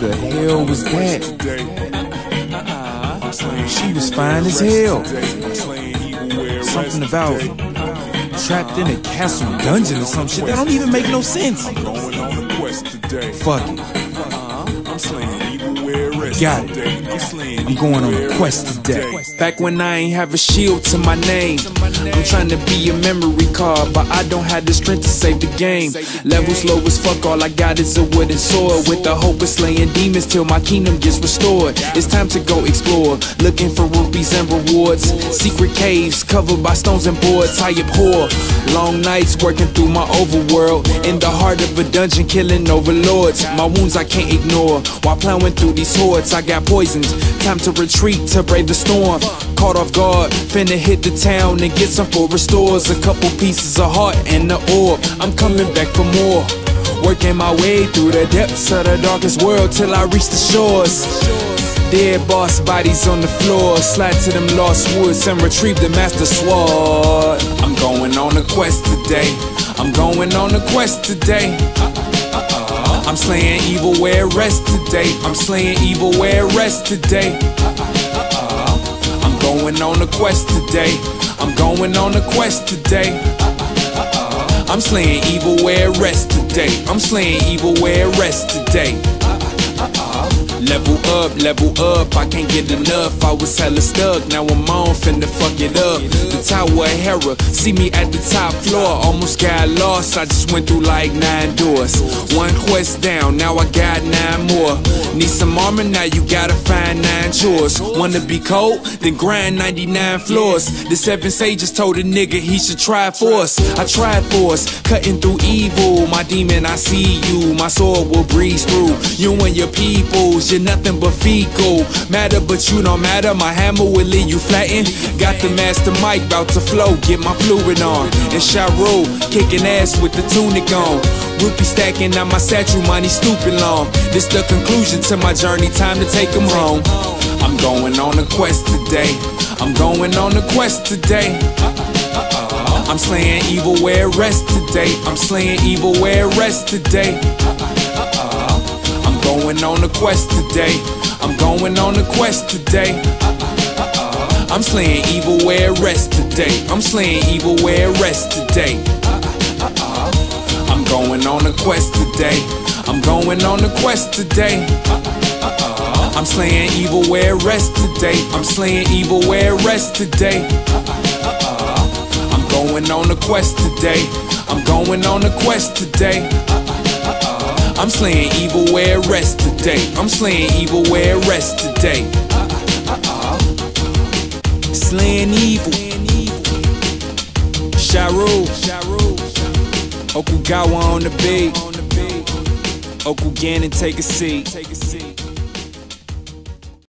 The hell was that? She was fine as hell. Something about trapped in a castle dungeon or some shit. That don't even make no sense. Fuck it. Got it. I'm going on a quest today. Back when I ain't have a shield to my name. I'm trying to be a memory card, but I don't have the strength to save the game. Levels low as fuck, all I got is a wooden sword. With the hope of slaying demons till my kingdom gets restored. It's time to go explore, looking for rupees and rewards. Secret caves covered by stones and boards, I abhor. Long nights working through my overworld. In the heart of a dungeon, killing overlords. My wounds I can't ignore. While plowing through these hordes, I got poisoned. Time to retreat to brave the storm. Caught off guard, finna hit the town and get some for restores. A couple pieces of heart and the orb. I'm coming back for more. Working my way through the depths of the darkest world till I reach the shores. Dead boss bodies on the floor. Slide to them lost woods and retrieve the master sword. I'm going on a quest today. I'm going on a quest today. Uh-uh. I'm slaying evil where it rests today. I'm slaying evil where it rests today. I'm going on a quest today. I'm going on a quest today. I'm slaying evil where it rests today. I'm slaying evil where it rests today. Level up, level up, I can't get enough. I was hella stuck, now I'm on, finna fuck it up. The Tower of Hera, see me at the top floor. Almost got lost, I just went through like nine doors. One quest down, now I got nine more. Need some armor, now you gotta find nine chores. Wanna be cold? Then grind 99 floors. The seven sages told a nigga he should try force. I tried force, cutting through evil. My demon, I see you. My sword will breeze through you and your peoples. You're nothing but fecal. Matter, but you don't matter. My hammer will leave you flattened. Got the master mic, bout to flow. Get my fluid on. And Sharu, kicking ass with the tunic on. Rupee stacking on my satchel, money stupid long. This the conclusion to my journey, time to take 'em home. I'm going on a quest today. I'm going on a quest today. I'm slaying evil where it rests today. I'm slaying evil where it rests today. Going on a quest today. I'm going on a quest today. Uh-uh, uh-uh. I'm slaying evil where it rests today. I'm slaying evil where it rests today. Uh-uh, I'm going on a quest today. I'm going on a quest today. I'm slaying evil where it rests today. I'm slaying evil where it rests today. I'm going on a quest today. I'm going on a quest today. I'm slaying evil where it rests today. I'm slaying evil where it rests today. Slaying evil. Sharu. Okugawa on the beat. Okuganon, take a seat.